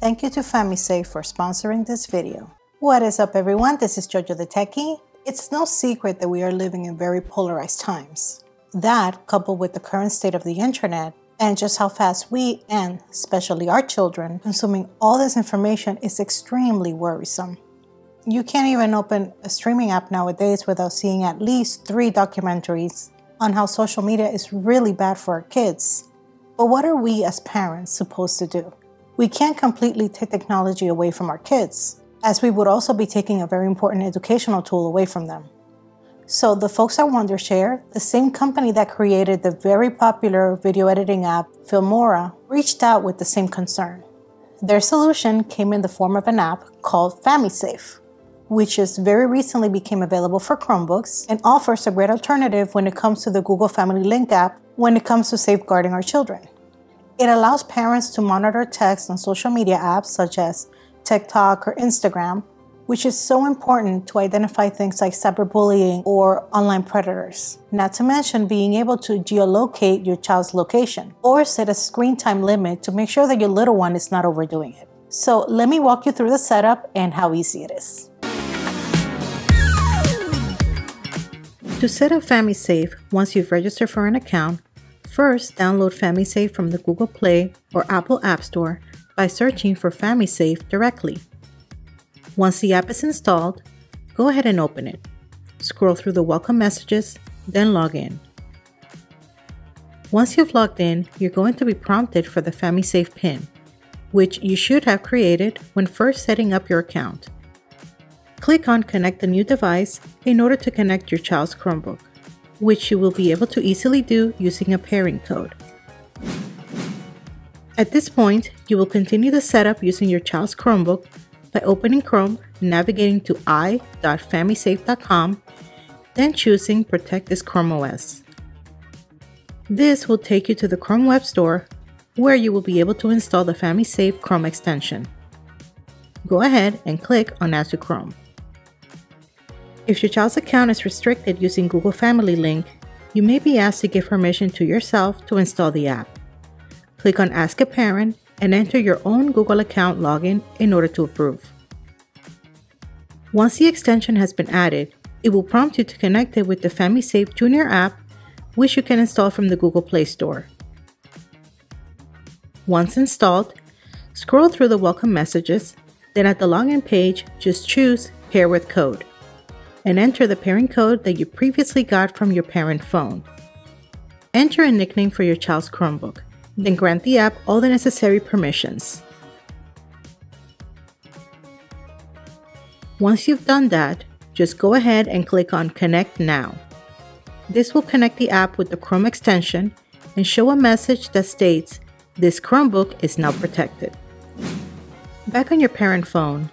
Thank you to FamiSafe for sponsoring this video. What is up everyone, this is Jojo the Techie. It's no secret that we are living in very polarized times. That, coupled with the current state of the internet, and just how fast we, and especially our children, consuming all this information is extremely worrisome. You can't even open a streaming app nowadays without seeing at least three documentaries on how social media is really bad for our kids. But what are we as parents supposed to do? We can't completely take technology away from our kids, as we would also be taking a very important educational tool away from them. So the folks at Wondershare, the same company that created the very popular video editing app Filmora, reached out with the same concern. Their solution came in the form of an app called FamiSafe which just very recently became available for Chromebooks and offers a great alternative when it comes to the Google Family Link app when it comes to safeguarding our children. It allows parents to monitor text on social media apps such as TikTok or Instagram, which is so important to identify things like cyberbullying or online predators. Not to mention being able to geolocate your child's location or set a screen time limit to make sure that your little one is not overdoing it. So let me walk you through the setup and how easy it is. To set up FamiSafe once you've registered for an account, first download FamiSafe from the Google Play or Apple App Store by searching for FamiSafe directly. Once the app is installed, go ahead and open it. Scroll through the welcome messages, then log in. Once you've logged in, you're going to be prompted for the FamiSafe PIN, which you should have created when first setting up your account. Click on Connect a new device in order to connect your child's Chromebook, which you will be able to easily do using a pairing code. At this point, you will continue the setup using your child's Chromebook by opening Chrome, navigating to i.famisafe.com, then choosing Protect this Chrome OS. This will take you to the Chrome Web Store where you will be able to install the FamiSafe Chrome extension. Go ahead and click on Add to Chrome. If your child's account is restricted using Google Family Link, you may be asked to give permission to yourself to install the app. Click on Ask a Parent and enter your own Google account login in order to approve. Once the extension has been added, it will prompt you to connect it with the FamiSafe Junior app, which you can install from the Google Play Store. Once installed, scroll through the welcome messages, then at the login page, just choose Pair with Code and enter the pairing code that you previously got from your parent phone. Enter a nickname for your child's Chromebook, then grant the app all the necessary permissions. Once you've done that, just go ahead and click on Connect Now. This will connect the app with the Chrome extension and show a message that states, This Chromebook is now protected. Back on your parent phone,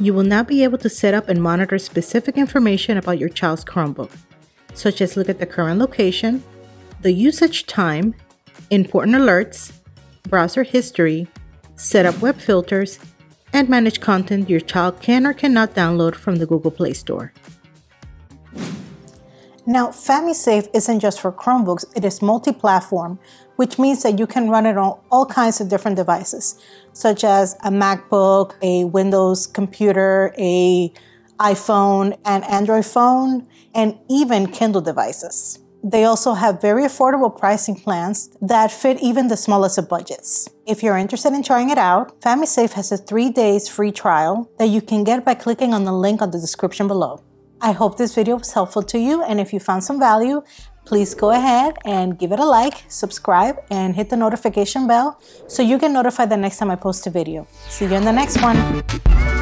you will now be able to set up and monitor specific information about your child's Chromebook, such as look at the current location, the usage time, important alerts, browser history, set up web filters, and manage content your child can or cannot download from the Google Play Store. Now, FamiSafe isn't just for Chromebooks, it is multi-platform, which means that you can run it on all kinds of different devices, such as a MacBook, a Windows computer, a iPhone, an Android phone, and even Kindle devices. They also have very affordable pricing plans that fit even the smallest of budgets. If you're interested in trying it out, FamiSafe has a three days free trial that you can get by clicking on the link on the description below. I hope this video was helpful to you and if you found some value, please go ahead and give it a like, subscribe, and hit the notification bell so you get notified the next time I post a video. See you in the next one.